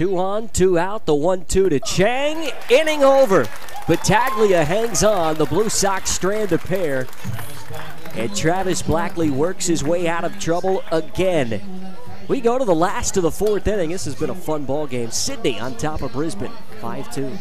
Two on, two out, the one two to Chiang. Inning over. Battaglia hangs on. The Blue Sox strand a pair. And Travis Blackley works his way out of trouble again. We go to the last of the fourth inning. This has been a fun ball game. Sydney on top of Brisbane, 5 2.